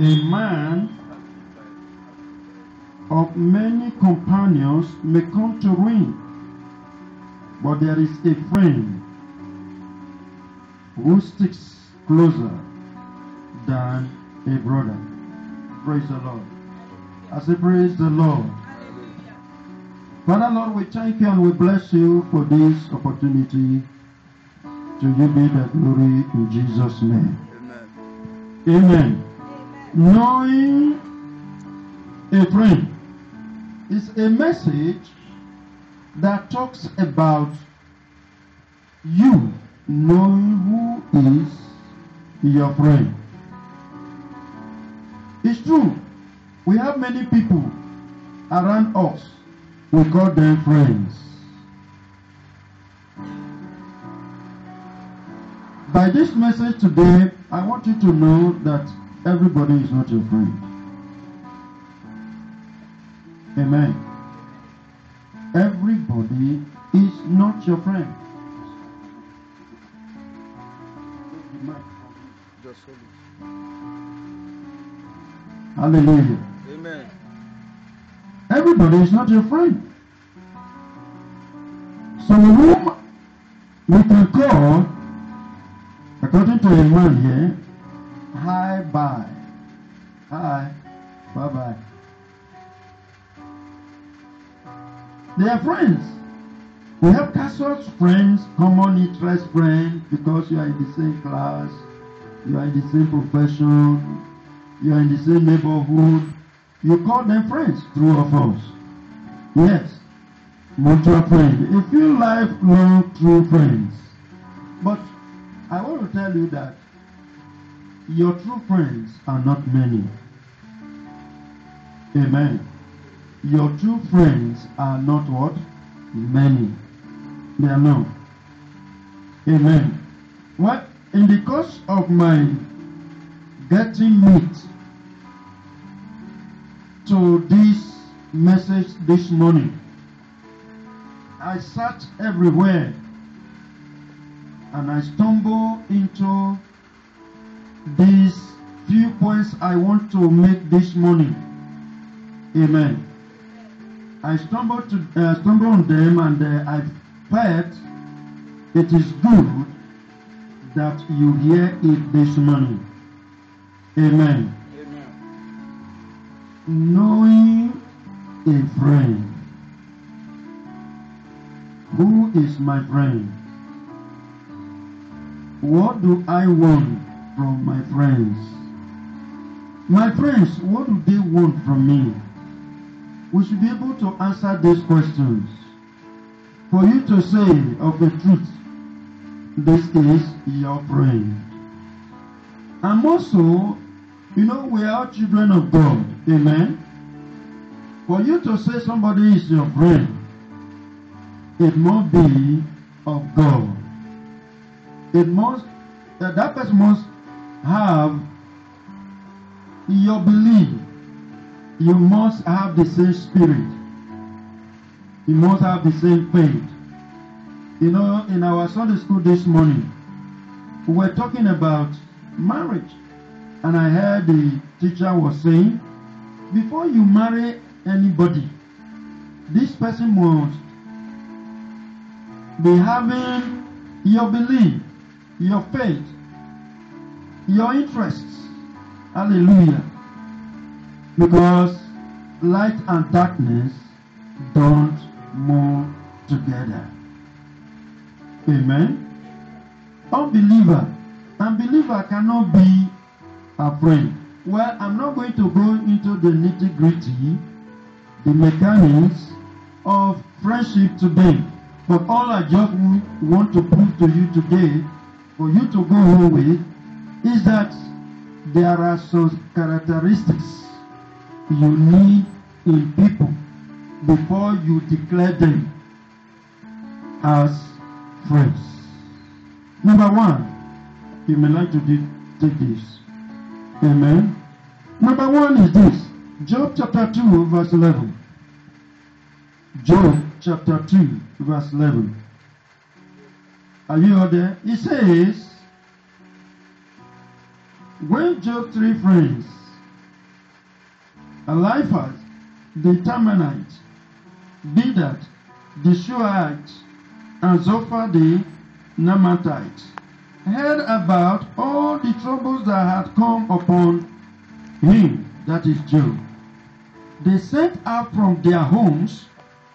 A man of many companions may come to ruin, but there is a friend who sticks closer than a brother. Praise the Lord. I say, Praise the Lord. Father Lord, we thank you and we bless you for this opportunity. To you be the glory in Jesus' name. Amen. Amen. Knowing a friend is a message that talks about you knowing who is your friend. It's true. We have many people around us. We call them friends. By this message today, I want you to know that everybody is not your friend. Amen. Everybody is not your friend. Just hold it. Hallelujah. Amen. Everybody is not your friend. Some whom we can call, according to a man here, eh? hi bye. Hi, bye bye. They are friends. We have casual friends, common interest friends, because you are in the same class, you are in the same profession, you are in the same neighborhood. You call them friends, true or false? Yes, mutual friends. If you lifelong true friends. But I want to tell you that your true friends are not many. Amen. Your true friends are not what? Many. They are not. Amen. What in the course of my getting meat to this message this morning, I searched everywhere and I stumble into these few points I want to make this morning. Amen. I stumbled to uh, stumbled on them and uh, I felt it is good that you hear it this morning. Amen. Amen. Knowing a friend. Who is my friend? What do I want from my friends? My friends, what do they want from me? We should be able to answer these questions. For you to say of the truth, this is your friend. And also, you know, we are children of God. Amen. For you to say somebody is your friend, it must be of God. It must that that person must have your belief. You must have the same spirit. You must have the same faith. You know, in our Sunday school this morning, we were talking about marriage. And I heard the teacher was saying, before you marry anybody, this person must be having your belief, your faith, your interests. Hallelujah. Because light and darkness don't move together. Amen. Unbeliever. Unbeliever cannot be a friend. Well, I'm not going to go into the nitty gritty, the mechanics of friendship today. But all I just want to prove to you today, for you to go home with, is that there are some characteristics you need in people before you declare them as friends. Number one, you may like to take this. Amen. Number one is this Job chapter 2, verse 11. Job chapter 2, verse 11. Are you out there? It says, When Job's three friends, Eliphaz, the Temanite, Bildad, the Shuhite, and Zophar the Naamathite, heard about all the troubles that had come upon him, that is Job, they set out from their homes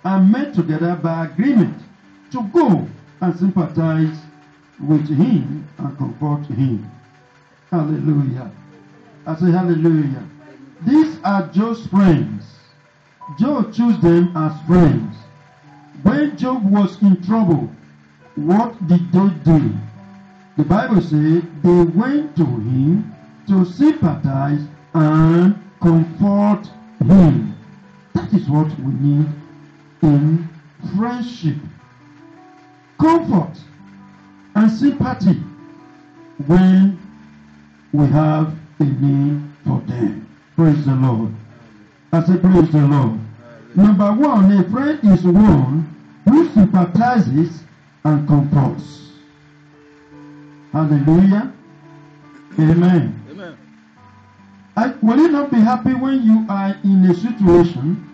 and met together by agreement to go and sympathize with him and comfort him. Hallelujah. I say hallelujah. These are Job's friends. Job chose them as friends. When Job was in trouble, what did they do? The Bible says they went to him to sympathize and comfort him. That is what we need in friendship. Comfort and sympathy when we have a need for them. Praise the Lord. I say, Praise the Lord. Number one, a friend is one who sympathizes and comforts. Hallelujah. Amen. Amen. I, will you not be happy when you are in a situation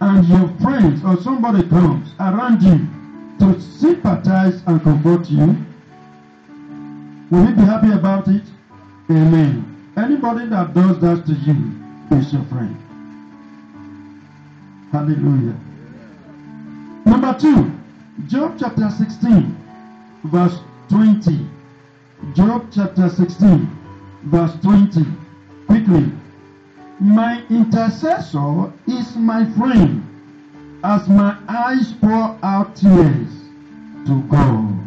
and your friends or somebody comes around you to sympathize and comfort you? Will you be happy about it? Amen. Anybody that does that to you is your friend. Hallelujah. Number two, Job chapter 16, verse 20. Job chapter 16, verse 20. Quickly. My intercessor is my friend as my eyes pour out tears to God.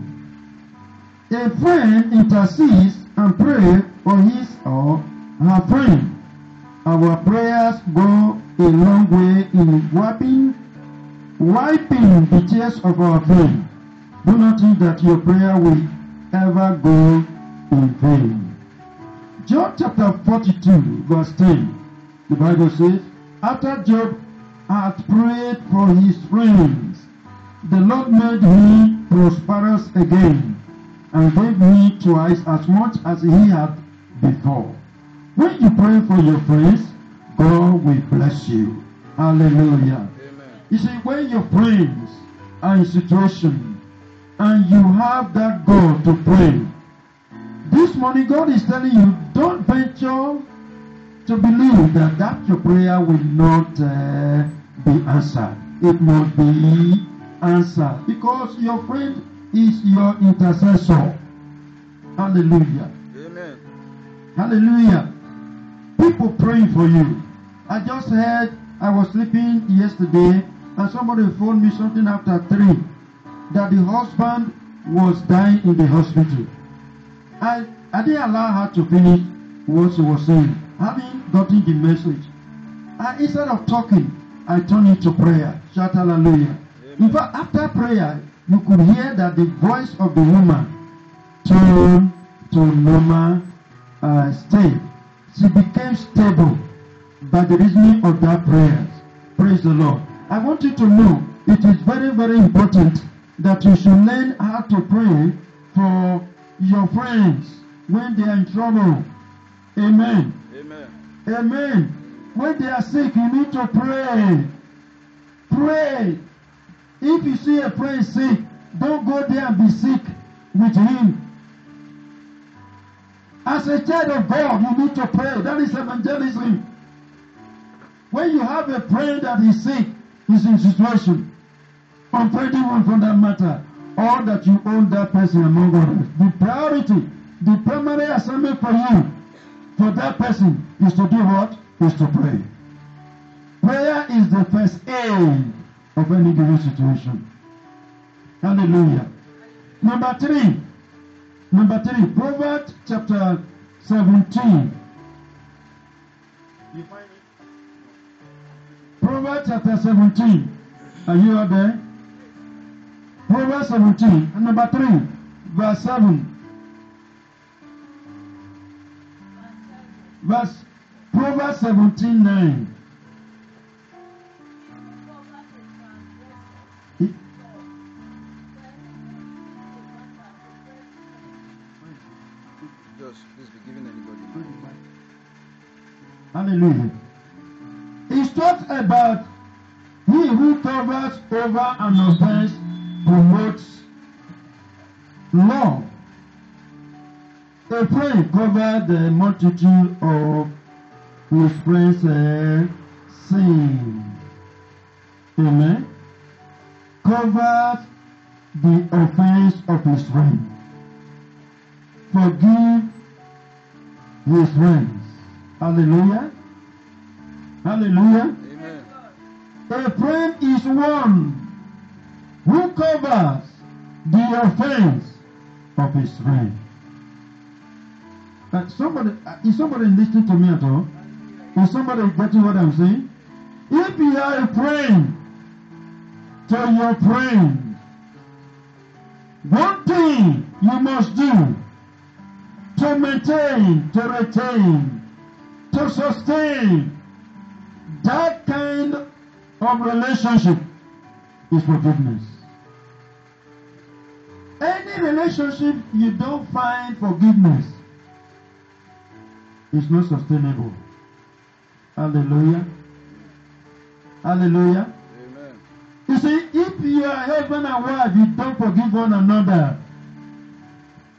A friend intercedes and prays for his or her friend. Our prayers go a long way in wiping, wiping the tears of our friend. Do not think that your prayer will ever go in vain. Job chapter 42, verse 10. The Bible says, After Job had prayed for his friends, the Lord made him prosperous again and gave me twice as much as he had before. When you pray for your friends, God will bless you. Hallelujah. Amen. You see, when your friends are in situation and you have that God to pray, this morning God is telling you, don't venture to believe that that your prayer will not uh, be answered. It must be answered because your friend is your intercessor. Hallelujah. Amen. Hallelujah. People praying for you. I just heard I was sleeping yesterday and somebody phoned me something after three that the husband was dying in the hospital. I, I didn't allow her to finish what she was saying. Having gotten the message, I, instead of talking, I turned into prayer. Shout hallelujah. In fact, after prayer, you could hear that the voice of the woman turned to normal uh, state. She became stable by the reasoning of that prayer. Praise the Lord. I want you to know it is very, very important that you should learn how to pray for your friends when they are in trouble. Amen. Amen. Amen. When they are sick, you need to pray. Pray. If you see a friend sick, don't go there and be sick with him. As a child of God, you need to pray. That is evangelism. When you have a friend that is sick, is in situation, unfriendly one for that matter, or that you own that person among others, the priority, the primary assignment for you, for that person, is to do what? Is to pray. Prayer is the first aid of any given situation. Hallelujah. Number three. Number three. Proverbs chapter 17. You find it? Proverbs chapter 17. Are you there? Proverbs 17. And number three. Verse 7. Verse Proverbs 17 9. He- Just please be giving anybody. Hallelujah. It talks about he who covers over an offense promotes love. A friend covered the multitude of his friends' uh, sin. Amen. Covered the offense of his friend. Forgive his friends. Hallelujah. Hallelujah. Amen. A friend is one who covers the offense of his friend. Uh, somebody, uh, is somebody listening to me at all? Is somebody getting what I'm saying? If you are praying, friend to your friend, one thing you must do to maintain, to retain, to sustain that kind of relationship is forgiveness. Any relationship you don't find forgiveness is not sustainable. Hallelujah. Hallelujah. Amen. You see, if you are husband and wife, you don't forgive one another,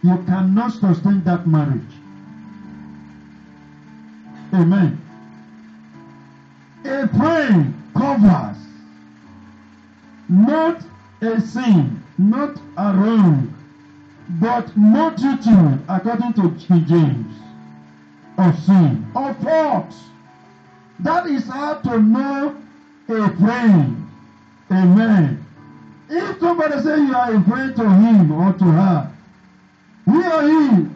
you cannot sustain that marriage. Amen. A friend covers not a sin, not a wrong, but multitude, according to King James, of sin, of faults. That is how to know a friend. Amen. If somebody say you are a friend to him or to her, he or he,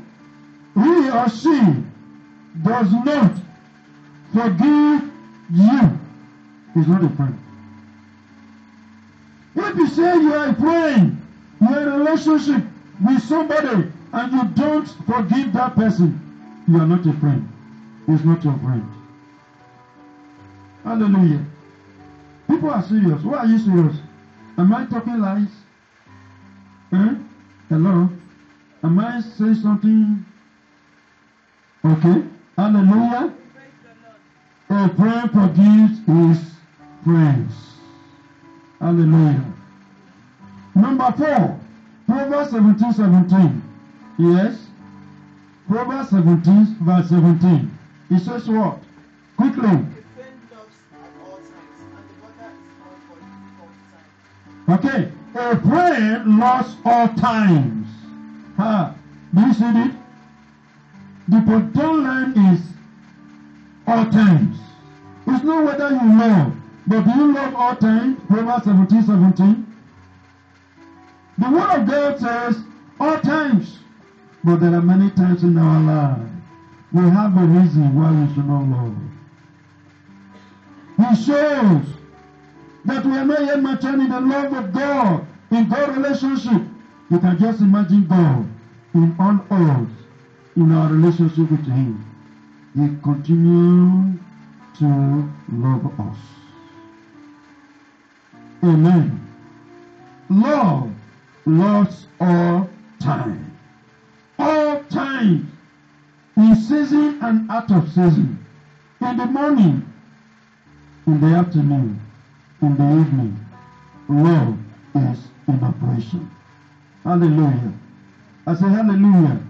he or she does not forgive you, is not a friend. If you say you are a friend, you are in a relationship with somebody and you don't forgive that person, you are not a friend. He's not your friend. Hallelujah. People are serious. Why are you serious? Am I talking lies? Eh? Hello? Am I saying something? Okay. Hallelujah. A friend forgives his friends. Hallelujah. Number four, Proverbs 17 17. Yes. Proverbs 17, verse 17. It says what? Quickly. A friend loves at all times, and the brother is known for difficult times. Okay. A friend loves all times. Ha. Do you see it? The bottom line is all times. It's not whether you love, but do you love all times? Proverbs 17 17. The word of God says all times. But there are many times in our life we have a reason why we should not love. He shows that we are not yet matured in the love of God, in God relationship. You can just imagine God in all odds in our relationship with Him. He continues to love us. Amen. Love loves all time. All time. In season and out of season. In the morning, in the afternoon, in the evening. Love is in operation. Hallelujah. I say hallelujah.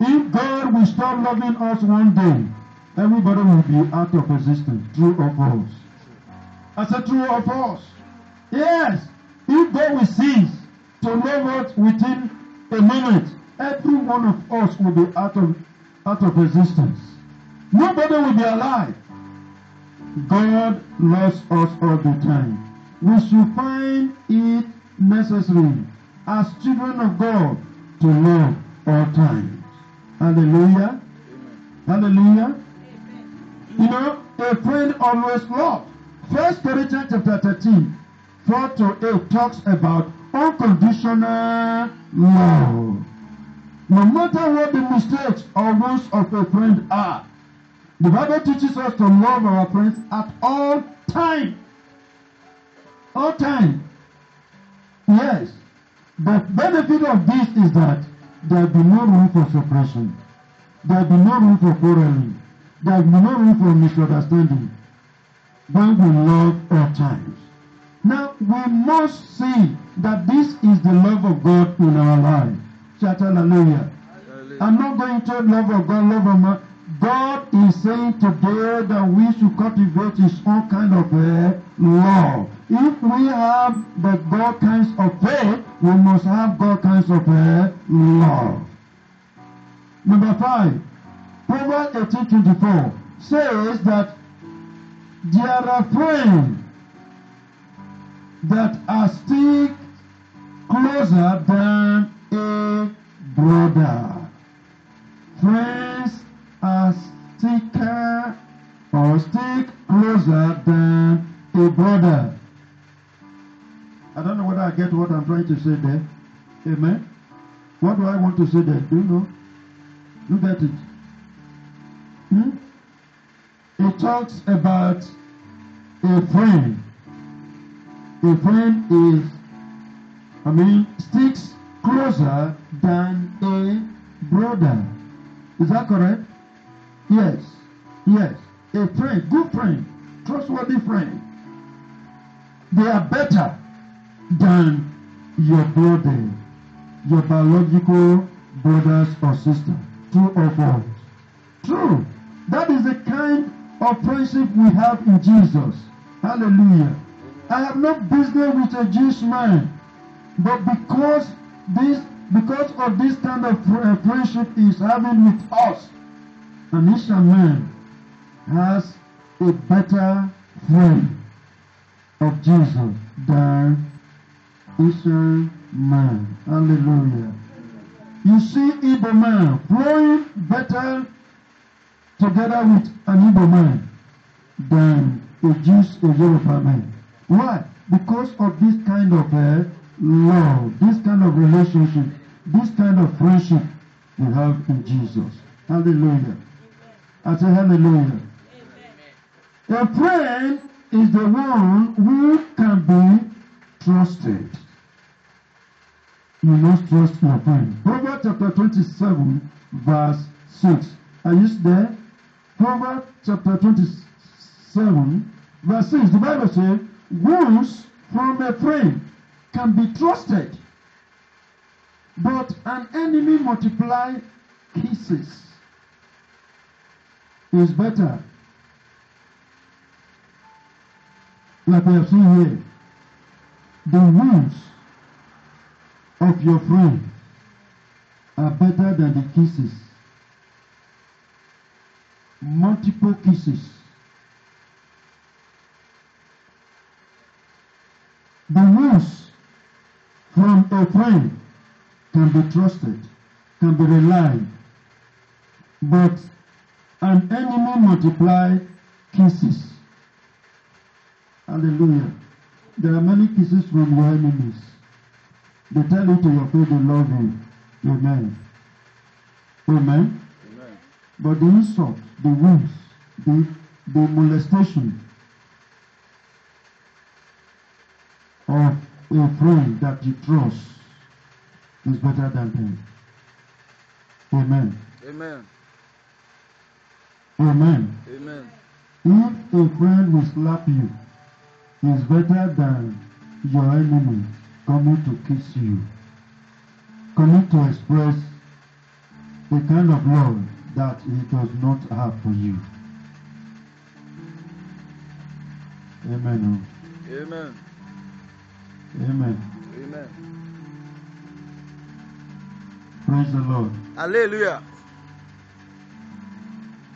If God will stop loving us one day, everybody will be out of existence. True or false? I said true or false? Yes. If God will cease to love us within a moment, every one of us will be out of out of existence. Nobody will be alive. God loves us all the time. We should find it necessary as children of God to love all times. Hallelujah. Hallelujah. You know, a friend always loves. First Corinthians chapter 13, 4 to 8 talks about unconditional love. No matter what the mistakes or wounds of a friend are, the Bible teaches us to love our friends at all time. All time. Yes. The benefit of this is that there will be no room for separation. There will be no room for quarreling. there will be no room for misunderstanding when we love all times. Now we must see that this is the love of God in our life. Shout hallelujah. I'm not going to love of God, love of man. God is saying today that we should cultivate his own kind of uh, love. If we have the God kinds of faith, we must have God kinds of uh, love. Number five, Proverbs 18:24 says that there are friends that are still closer than brother. Friends are sticker or stick closer than a brother. I don't know whether I get what I'm trying to say there. Amen. What do I want to say there? Do you know? You get it? Hmm? It talks about a friend. A friend is, I mean, sticks closer than a brother. Is that correct? Yes. Yes. A friend, good friend, trustworthy friend. They are better than your brother, your biological brothers or sisters. True or false? True. That is the kind of friendship we have in Jesus. Hallelujah. I have no business with a Jewish man, but because this, because of this kind of uh, friendship he's having with us, an Israel man has a better friend of Jesus than Israel man. Hallelujah. You see Igbo man flowing better together with an Igbo man than a Jews a Yoruba man. Why? Because of this kind of uh, love, this kind of relationship, this kind of friendship we have in Jesus. Hallelujah. I say hallelujah. A friend is the one who can be trusted. You must trust your friend. Proverbs chapter 27, verse 6. Are you there? Proverbs chapter 27, verse 6. The Bible says, Wounds from a friend can be trusted, but an enemy multiply kisses is better. Like we have seen here, the wounds of your friend are better than the kisses. Multiple kisses. The wounds a friend can be trusted, can be relied, but an enemy multiply kisses. Hallelujah. There are many kisses from your enemies. They tell you to your face they love you. Amen. Amen. Amen. But the insult, the wounds, the, the molestation of a friend that you trust is better than pain. Amen. Amen. Amen. Amen. If a friend will slap you, is better than your enemy coming to kiss you, coming to express the kind of love that he does not have for you. Amen. Amen. Amen. Amen. Praise the Lord. Hallelujah.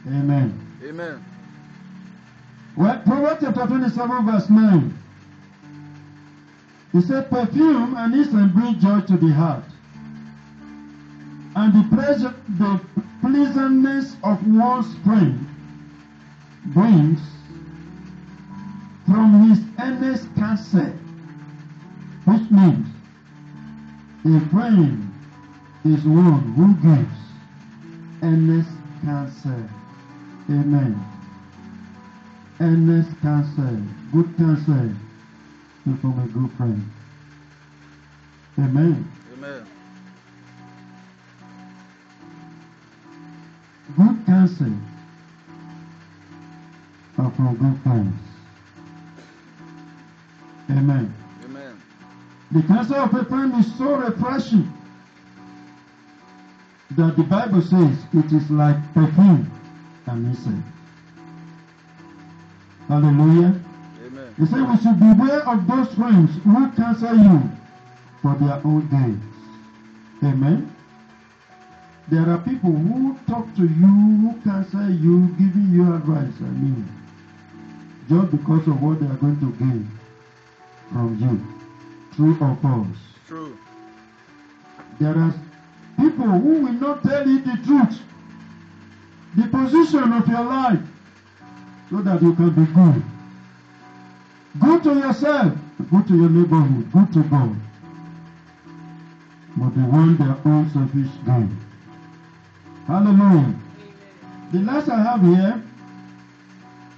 Amen. Amen. Well, Proverbs chapter 27, verse 9. He said, Perfume and incense bring joy to the heart. And the pleasure, the pleasantness of one's friend brings from his earnest counsel, which means a friend is one who gives earnest counsel. Amen earnest counsel, good counsel is from a good friend. Amen. Amen. Good counsel are from good. Amen. Amen. The counsel of a friend is so refreshing that the Bible says it is like perfume and incense. Hallelujah. Amen. He said we should beware of those friends who counsel you for their own gains. Amen. There are people who talk to you, who counsel you, giving you advice, I mean, just because of what they are going to gain from you. True or false? True. There are people who will not tell you the truth, the position of your life, so that you can be good. Good to yourself, good to your neighborhood, good to God. But they want their own selfish gain. Hallelujah. The last I have here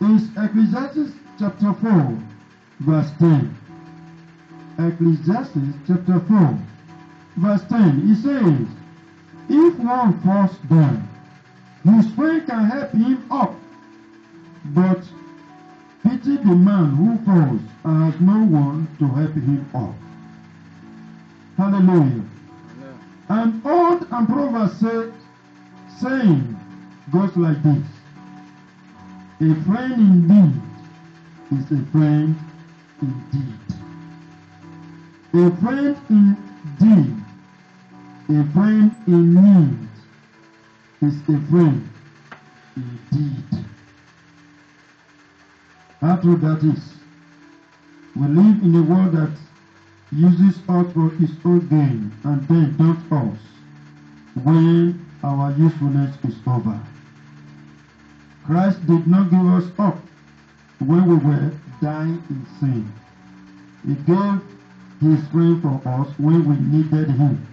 is Ecclesiastes chapter 4, verse 10. Ecclesiastes chapter 4, verse 10. He says, If one falls down, his friend can help him up, but pity the man who falls and has no one to help him up. Hallelujah. Amen. An old and proverb said, saying goes like this A friend indeed is a friend indeed. A friend in indeed, a friend in need is a friend indeed. How true that is. We live in a world that uses us for its own gain and then dumps us when our usefulness is over. Christ did not give us up when we were dying in sin. He gave his friend for us when we needed him.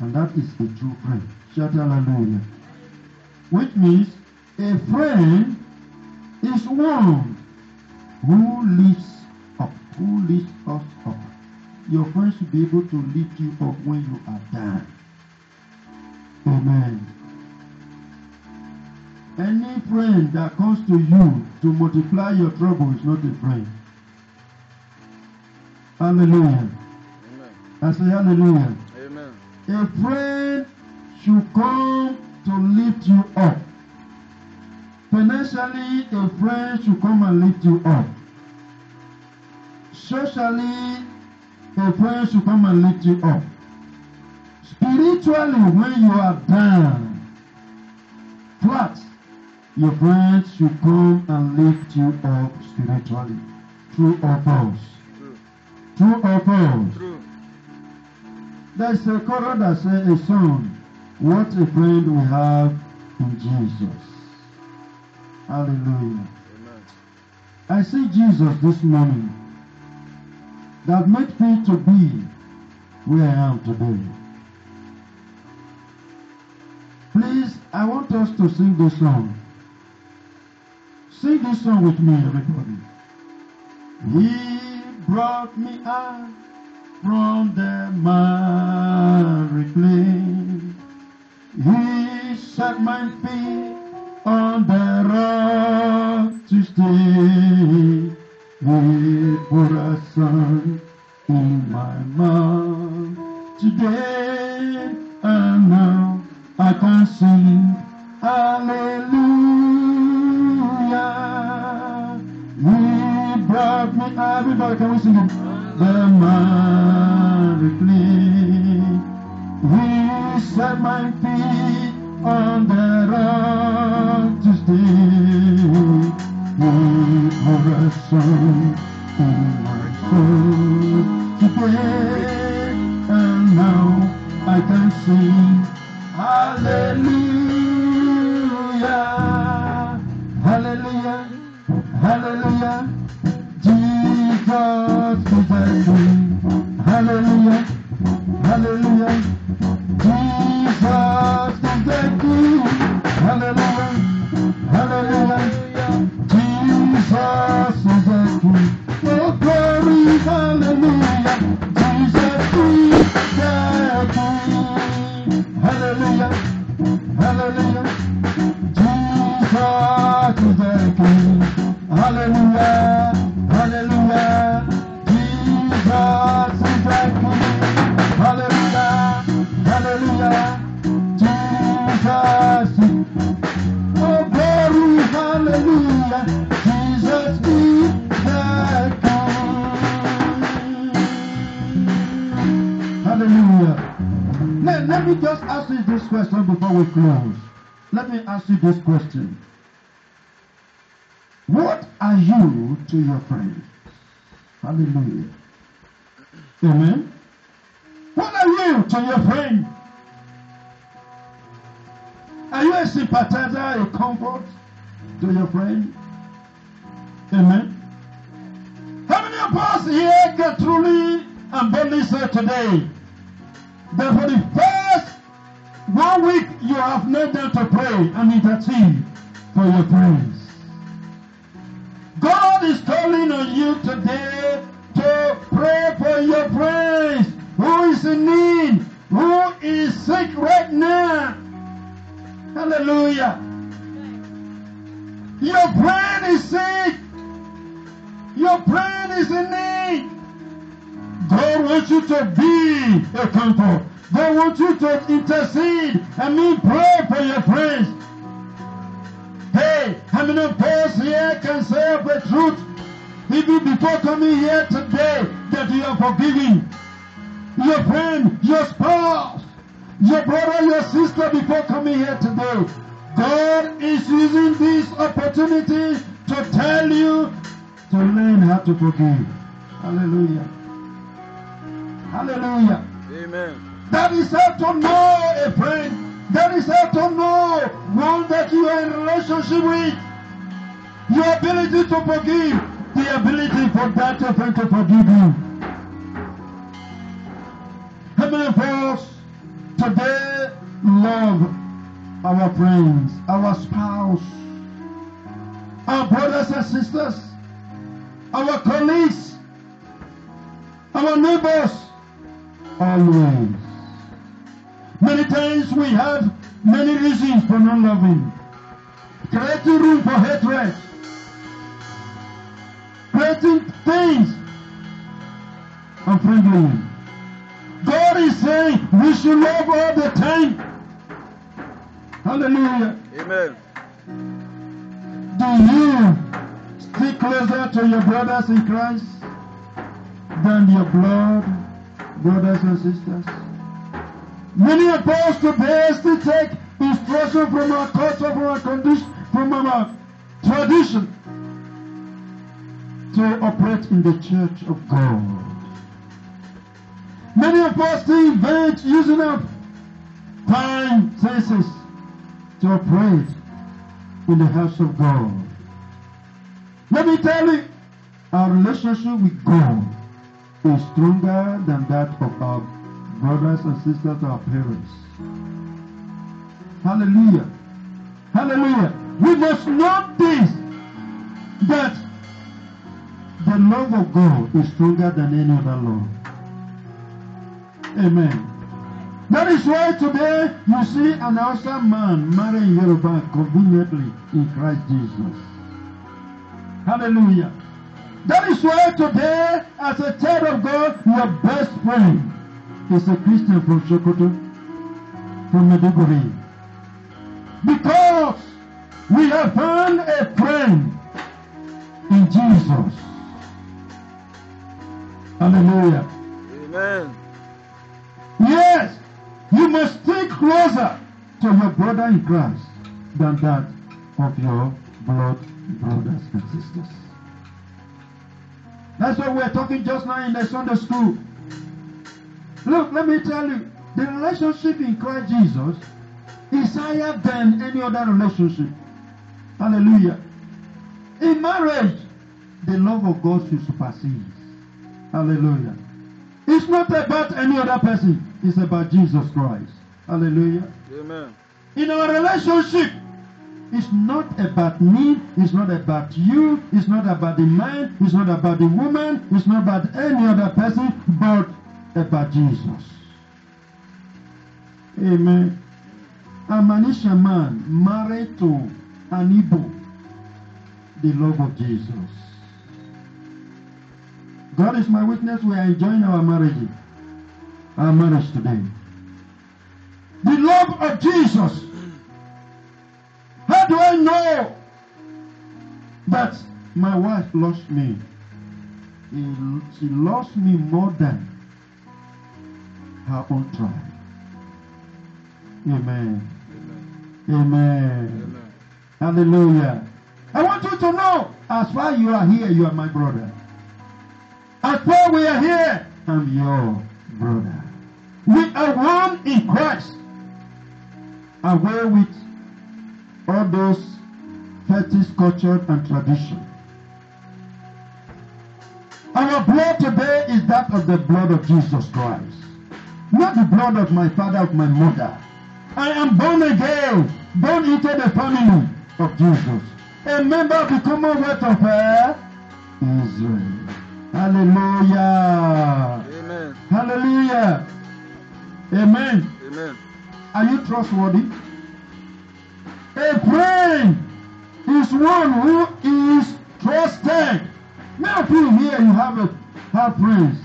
And that is a true friend. Shout hallelujah. Which means a friend is one who lifts up, who lifts us up. Your friend should be able to lift you up when you are down. Amen. Any friend that comes to you to multiply your trouble is not a friend. Hallelujah. Amen. I say hallelujah. Amen. A friend should come to lift you up. Financially, a friend should come and lift you up. Socially, a friend should come and lift you up. Spiritually, when you are down, flat, your friends should come and lift you up spiritually. True or false? True. Or false? True. There's a chorus that says, a son, what a friend we have in Jesus. Hallelujah. Amen. I see Jesus this morning that made me to be where I am today. Please, I want us to sing this song. Sing this song with me, everybody. He brought me out from the miry clay. He set my feet on the rock to stay. He put a song in my mouth today, and now I can sing Hallelujah. He brought me. Everybody, can we sing it? The clay. He set my feet on the rock to stay. A song in my soul today, and now I can sing Hallelujah, Jesus is Hallelujah, Hallelujah. Hallelujah. Amen. What are you to your friend? Are you a sympathizer, a comfort to your friend? Amen. How many of us here can truly and boldly say today that for the first one week you have knelt down to pray and intercede for your friends? God is calling on you today to your friends who is in need, who is sick right now. Hallelujah. Your friend is sick. Your friend is in need. God wants you to be a comfort. God wants you to intercede. and mean, pray for your friends. Hey, how many of us here can say of the truth, even before coming here today, that you are forgiving your friend, your spouse, your brother, your sister before coming here today? God is using this opportunity to tell you to learn how to forgive. Hallelujah. Hallelujah. Amen. That is how to know a friend. That is how to know one that you are in relationship with. Your ability to forgive. The ability for that friend to forgive you. Many of us today love our friends, our spouse, our brothers and sisters, our colleagues, our neighbors, always. Many times we have many reasons for not loving. Creating room for hatred. Creating things unfriendly. God is saying we should love all the time. Hallelujah. Amen. Do you stick closer to your brothers in Christ than your blood brothers and sisters? Many of us today still take instruction from our culture, from our condition, from our tradition to operate in the church of God. Many of us still invent using up time senses to operate in the house of God. Let me tell you, our relationship with God is stronger than that of our brothers and sisters, our parents. Hallelujah. Hallelujah. We must know this that the love of God is stronger than any other love. Amen. That is why today you see an Hausa man marrying Yoruba conveniently in Christ Jesus. Hallelujah. That is why today, as a child of God, your best friend is a Christian from Sokoto, from Maiduguri. Because we have found a friend in Jesus. Hallelujah. Amen. Yes, you must stick closer to your brother in Christ than that of your blood brothers and sisters. That's what we're talking just now in the Sunday school. Look, let me tell you, the relationship in Christ Jesus is higher than any other relationship. Hallelujah. In marriage, the love of God should supersede. Hallelujah. It's not about any other person, it's about Jesus Christ. Hallelujah. Amen. In our relationship, it's not about me, it's not about you, it's not about the man, it's not about the woman, it's not about any other person, but about Jesus. Amen. A Manisha man married to an Igbo, the love of Jesus. God is my witness, we are enjoying our marriage, our marriage today. The love of Jesus. How do I know that my wife lost me? She lost me more than her own tribe. Amen. Amen. Amen. Amen. Hallelujah. I want you to know, as far you are here, you are my brother. As far we are here, I'm your brother. We are one in Christ. Away with all those fetish culture and tradition. Our blood today is that of the blood of Jesus Christ, not the blood of my father, of my mother. I am born again, born into the family of Jesus, a member of the Commonwealth of uh, Israel. Hallelujah. Amen. Hallelujah. Amen. Amen. Are you trustworthy? A friend is one who is trusted. Many people here, you have a, have friends.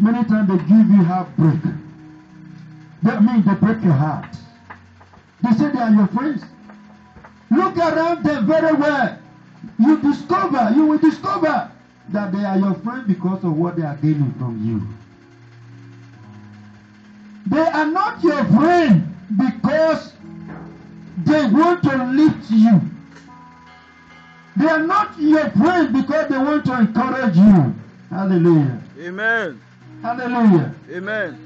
Many times they give you heartbreak. That means they break your heart. They say they are your friends. Look around them very well. You discover, you will discover that they are your friend because of what they are gaining from you. They are not your friend because they want to lift you. They are not your friend because they want to encourage you. Hallelujah. Amen. Hallelujah. Amen.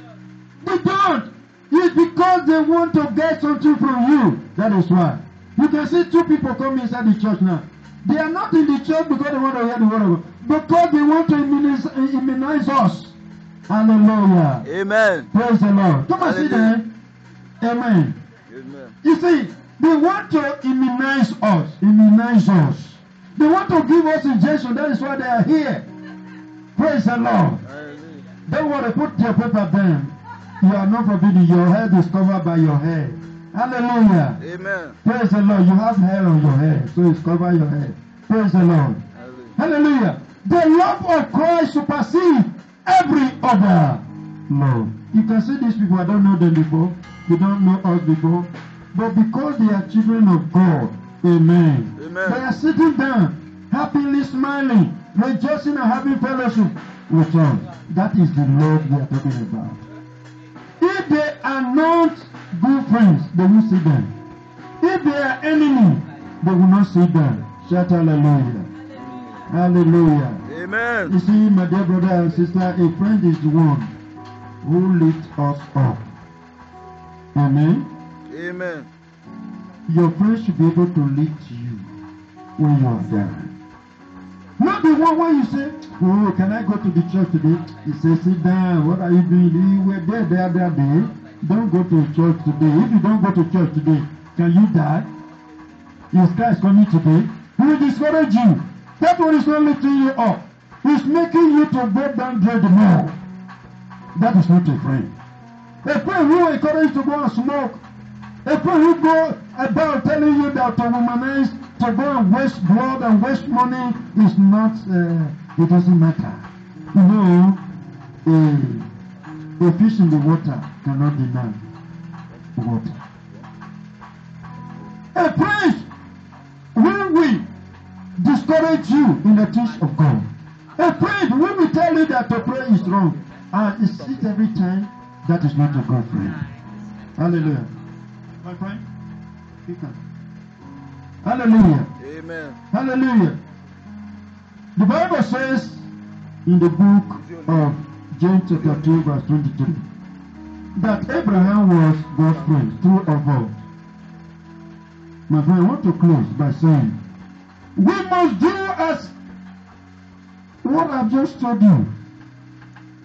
They don't. It's because they want to get something from you. That is why. You can see two people come inside the church now. They are not in the church because they want to hear the word of God. Because they want to immunize, immunize us. Hallelujah. Amen. Praise the Lord. Come and see there. Amen. Amen. You see, they want to immunize us. Immunize us. They want to give us injection. That is why they are here. Praise the Lord. Hallelujah. Don't worry, put your paper down. You are not forbidden. Your head is covered by your hair. Hallelujah. Amen. Praise the Lord. You have hair on your head, so it's cover your head. Praise the Lord. Hallelujah. Hallelujah. The love of Christ supersedes every other love. You can see these people, I don't know them before. They don't know us before. But because they are children of God, amen. Amen. They are sitting down, happily smiling, rejoicing and having fellowship with us. That is the love we are talking about. If they are not good friends, they will see them. If they are enemy, they will not see them. Shout hallelujah. Hallelujah. You Amen. see, my dear brother and sister, a friend is the one who lifts us up. Amen. Amen. Your friend should be able to lift you when you are down. Not the one when you say, Oh, can I go to the church today? He says, Sit down. What are you doing? You were there the other day. Don't go to church today. If you don't go to church today, can you die? Is Christ coming today? He will discourage you. That one is not lifting you up. He's making you to go down the more. That is not a friend. A friend who encourages you to go and smoke. A friend who go about telling you that to womanize, to go and waste blood and waste money is not, uh, it doesn't matter. You know, a, a fish in the water cannot deny water. A we discourage you in the things of God, a friend when we tell you that to pray is wrong, and it every time, that is not a good friend. Hallelujah. My friend, you can. Hallelujah. Amen. Hallelujah. The Bible says in the book of James chapter 2 verse 23 that Abraham was God's friend, true or false. My friend, I want to close by saying we must do as what I've just told you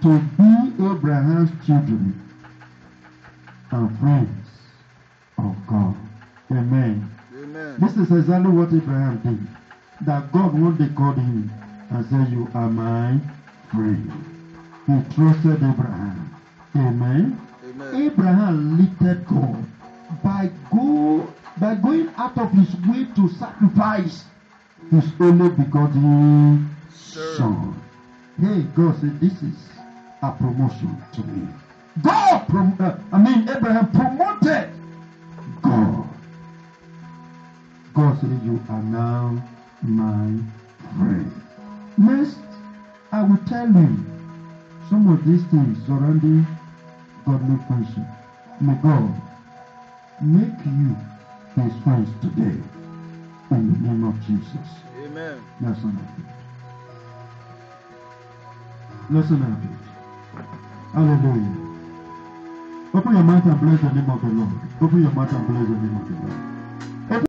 to be Abraham's children and friends of God. Amen. Amen. This is exactly what Abraham did. That God one day called him and said, You are my friend. He trusted Abraham. Amen. Amen. Abraham lifted God by go by going out of his way to sacrifice his only begotten son. Hey, God said, This is a promotion to me. God, prom- uh, I mean, Abraham promoted God. God said, You are now my friend. Next, I will tell you some of these things surrounding godly friendship. May God make you his friends today. In the name of Jesus. Amen. Let's not have it. Let's not have it. Hallelujah. Open your mouth and bless the name of the Lord. Open your mouth and bless the name of the Lord.